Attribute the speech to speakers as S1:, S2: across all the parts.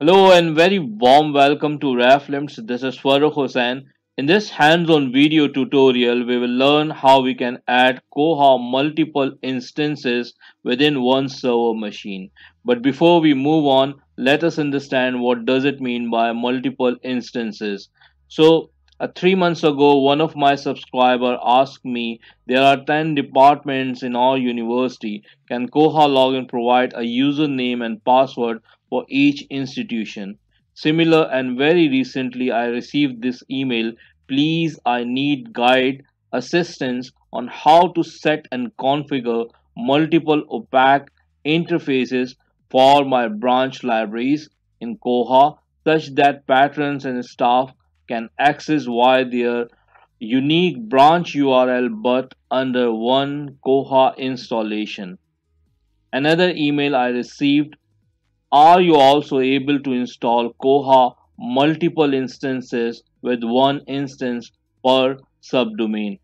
S1: Hello and very warm welcome to RafLimts. This is Farooq Hussain. In this hands-on video tutorial, we will learn how we can add Koha multiple instances within one server machine. But before we move on, let us understand what does it mean by multiple instances. So uh, three months ago, one of my subscriber asked me, there are 10 departments in our university. Can Koha login provide a username and password for each institution? Similar and very recently, I received this email. Please, I need guide assistance on how to set and configure multiple OPAC interfaces for my branch libraries in Koha such that patrons and staff can access via their unique branch URL but under one Koha installation. Another email I received Are you also able to install Koha multiple instances with one instance per subdomain?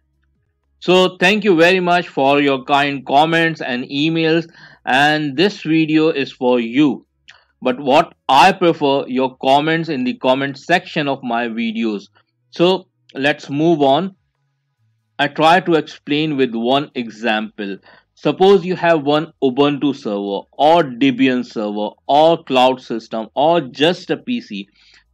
S1: So, thank you very much for your kind comments and emails, and this video is for you but what I prefer your comments in the comment section of my videos. So let's move on. I try to explain with one example. Suppose you have one Ubuntu server or Debian server or cloud system or just a PC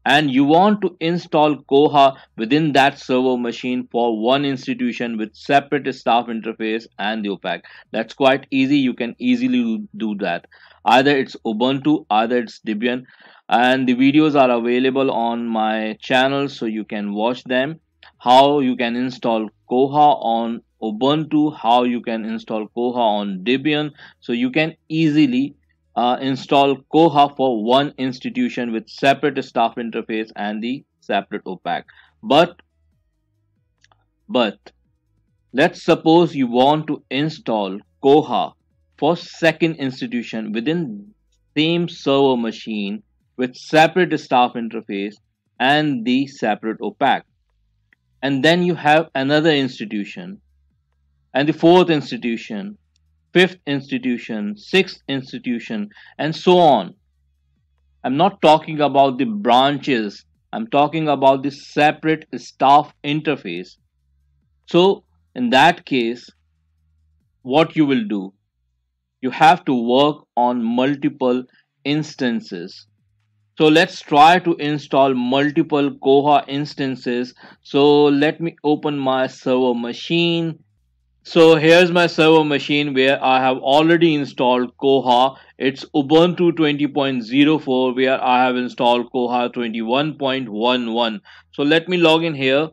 S1: and you want to install Koha within that server machine for one institution with separate staff interface and the OPAC. That's quite easy. You can easily do that either it's ubuntu either it's debian and the videos are available on my channel so you can watch them how you can install koha on ubuntu how you can install koha on debian so you can easily uh, install koha for one institution with separate staff interface and the separate opac but but let's suppose you want to install koha for second institution within same server machine with separate staff interface and the separate OPAC. And then you have another institution and the fourth institution, fifth institution, sixth institution, and so on. I'm not talking about the branches, I'm talking about the separate staff interface. So, in that case, what you will do you have to work on multiple instances. So let's try to install multiple Koha instances. So let me open my server machine. So here's my server machine where I have already installed Koha. It's Ubuntu 20.04 where I have installed Koha 21.11. So let me log in here.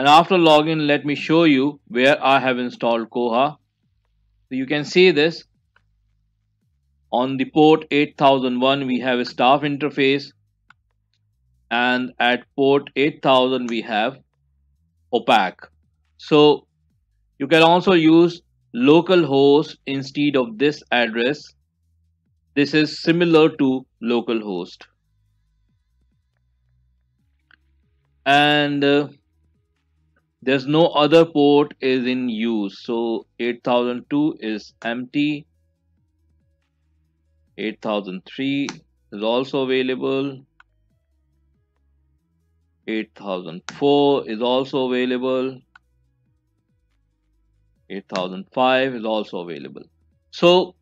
S1: and after login let me show you where I have installed Koha so you can see this on the port 8001 we have a staff interface and at port 8000 we have opac so you can also use localhost instead of this address. This is similar to localhost and uh, there's no other port is in use. So 8002 is empty. 8003 is also available 8004 is also available. 8005 is also available. So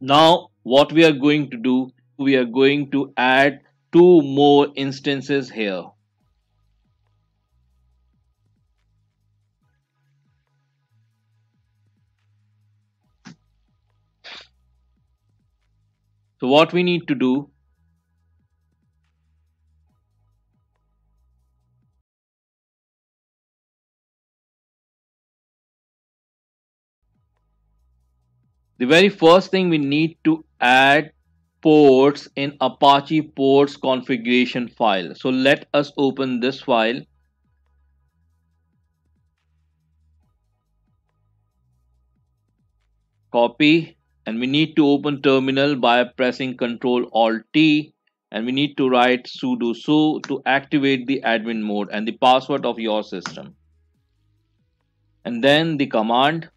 S1: now what we are going to do we are going to add two more instances here. So what we need to do the very first thing we need to add ports in Apache ports configuration file. So let us open this file. Copy and we need to open terminal by pressing ctrl alt t and we need to write sudo su to activate the admin mode and the password of your system and then the command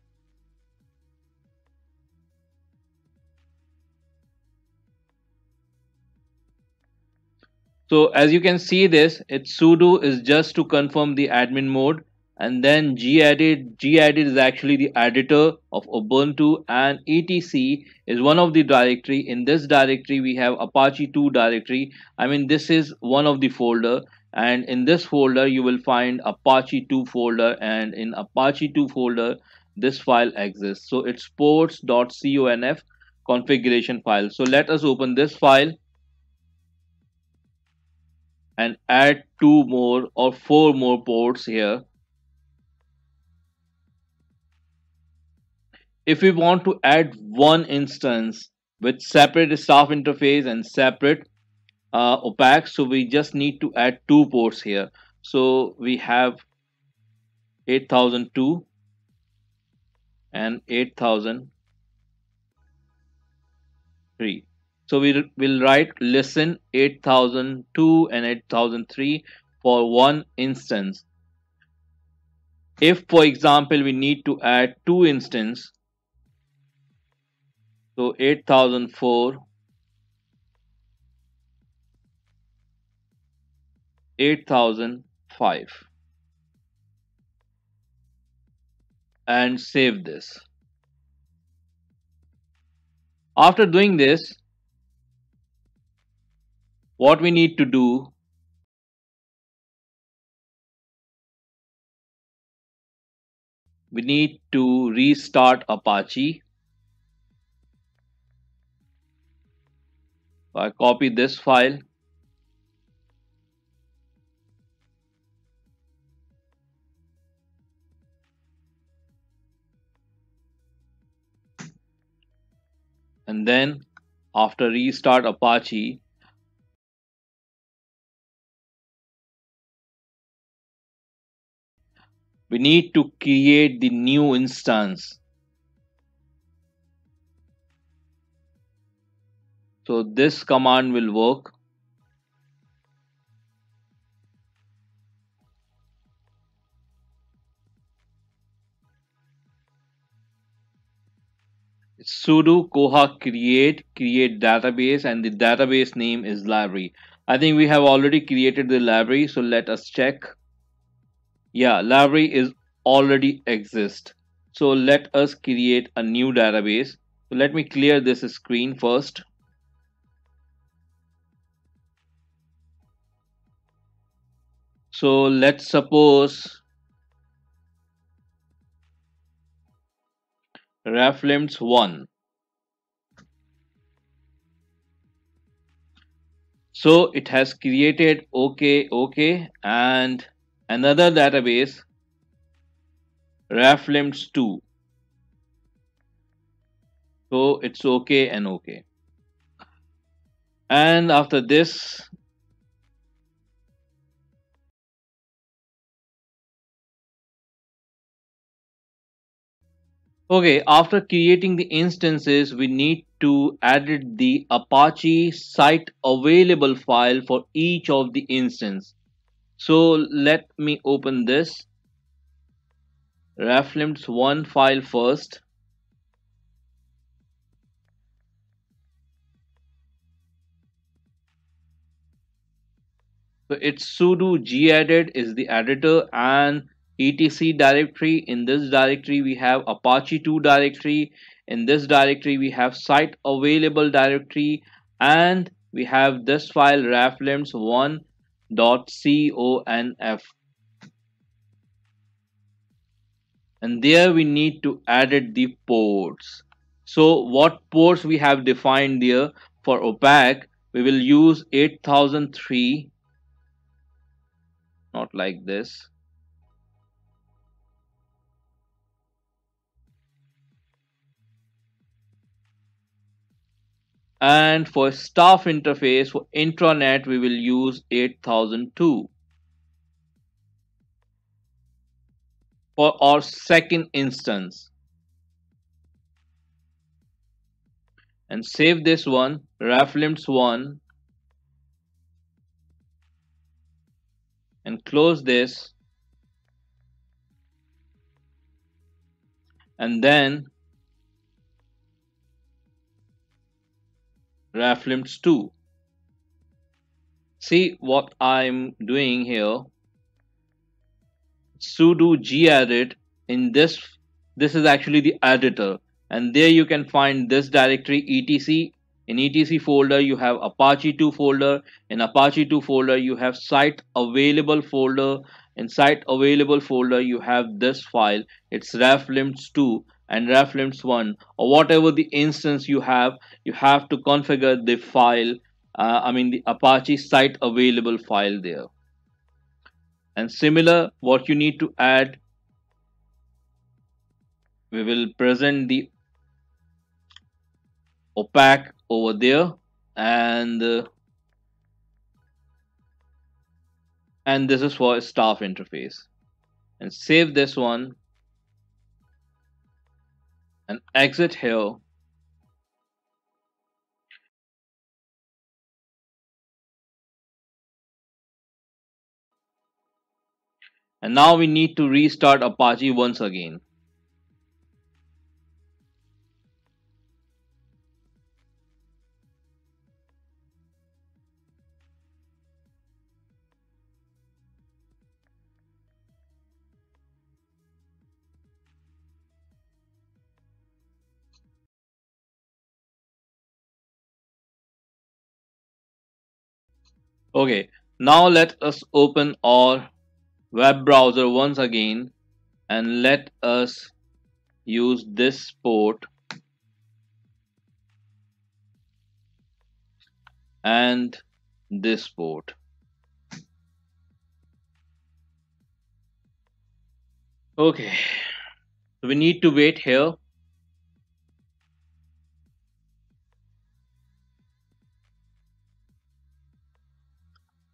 S1: So as you can see this, it's sudo is just to confirm the admin mode and then gedit gedit is actually the editor of ubuntu and etc is one of the directory. In this directory we have apache 2 directory. I mean this is one of the folder and in this folder you will find apache 2 folder and in apache 2 folder this file exists. So it's ports.conf configuration file. So let us open this file and add two more or four more ports here. If we want to add one instance with separate staff interface and separate uh, opac so we just need to add two ports here. So we have 8002 and 8003 so we will write listen 8002 and 8003 for one instance if for example we need to add two instance so 8004 8005 and save this. After doing this, what we need to do we need to restart Apache. I copy this file. And then after restart Apache we need to create the new instance. So this command will work. sudo koha create create database and the database name is library. I think we have already created the library so let us check yeah library is already exist. So let us create a new database. So let me clear this screen first. So let's suppose raflimts 1. So it has created OK, OK and another database raflimts 2. So it's OK and OK. And after this Okay, after creating the instances, we need to add the Apache site available file for each of the instance. So let me open this. Raflimts1 file first. So it's sudo gedit is the editor and etc directory. In this directory we have apache 2 directory. In this directory we have site available directory. And we have this file raflimts1.conf and there we need to add it the ports. So what ports we have defined there for opac we will use 8003 not like this and for staff interface for intranet we will use 8002 for our second instance. And save this one raflimts one. And close this. And then raflimts 2 see what I'm doing here. Sudo gedit in this this is actually the editor. And there you can find this directory etc. In etc folder you have apache 2 folder. In apache 2 folder you have site available folder. In site available folder you have this file. It's raflimts2 and raflimts1 or whatever the instance you have you have to configure the file uh, i mean the apache site available file there. And similar what you need to add we will present the OPAC over there and uh, and this is for staff interface. And save this one and exit here and now we need to restart Apache once again Okay, now let us open our web browser once again and let us use this port and this port. Okay, so we need to wait here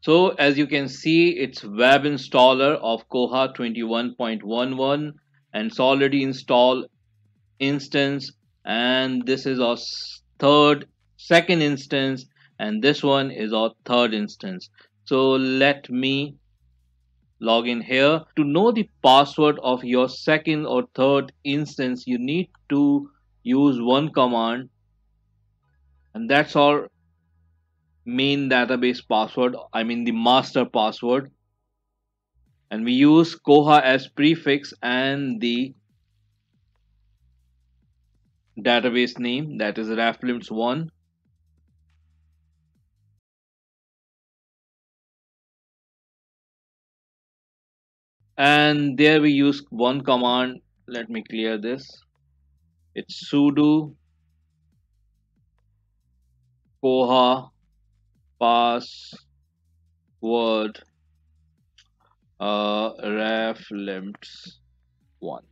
S1: So as you can see, it's web installer of Koha 21.11 and it's already installed instance and this is our third second instance and this one is our third instance. So let me log in here. To know the password of your second or third instance, you need to use one command and that's our main database password I mean the master password. And we use koha as prefix and the database name that is raflimts1 and there we use one command. Let me clear this. It's sudo koha password uh, raflimts 1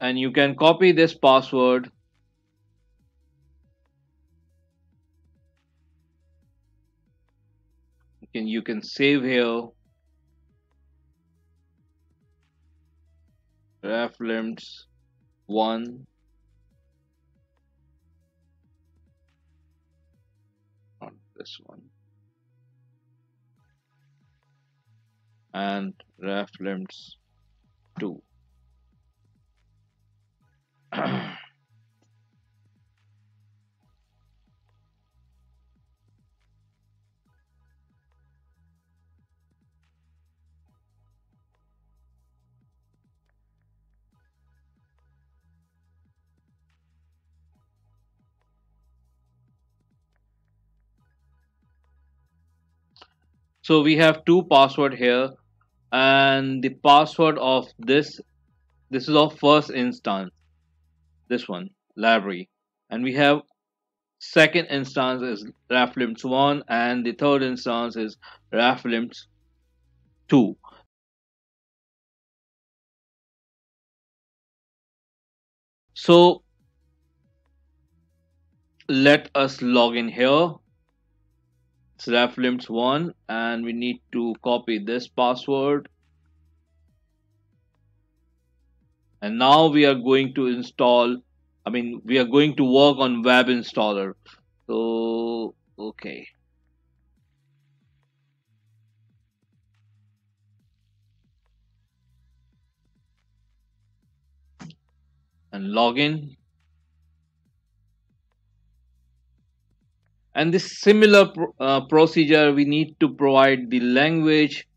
S1: and you can copy this password. You can you can save here. Raflimts 1 this one. And ref limits 2 so we have two password here and the password of this this is our first instance this one library. And we have second instance is raflimts1 and the third instance is raflimts2 so let us log in here raflimts one and we need to copy this password. And now we are going to install I mean we are going to work on web installer. So okay. And login and this similar uh, procedure we need to provide the language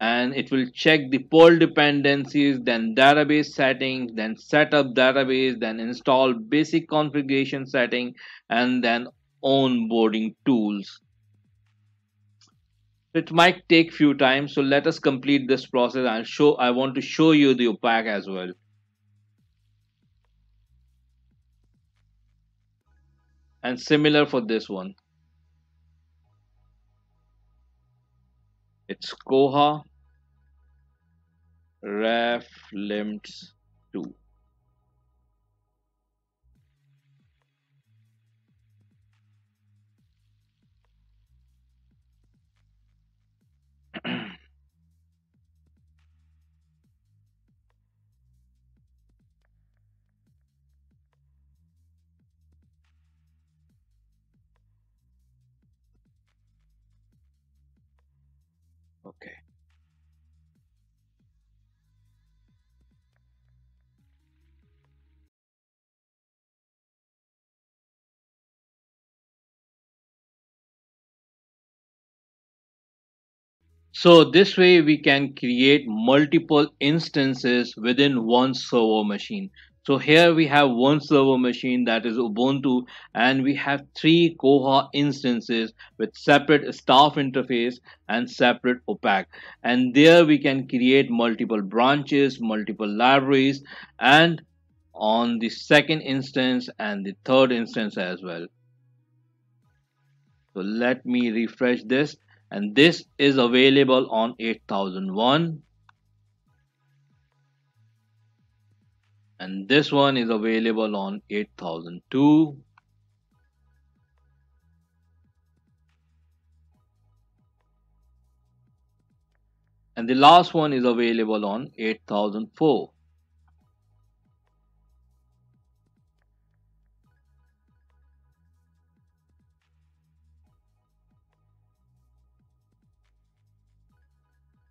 S1: and it will check the Perl dependencies, then database settings, then set up database, then install basic configuration setting, and then onboarding tools. It might take few times, so let us complete this process and show. I want to show you the OPAC as well. And similar for this one. It's Koha ref limits 2. Okay So this way we can create multiple instances within one server machine. So here we have one server machine that is Ubuntu and we have three Koha instances with separate staff interface and separate OPAC. And there we can create multiple branches, multiple libraries and on the second instance and the third instance as well. So let me refresh this and this is available on 8001 and this one is available on 8002 and the last one is available on 8004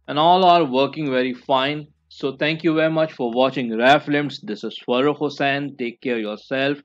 S1: and all are working very fine. So thank you very much for watching RafLimts. This is Farooq Hussain. Take care yourself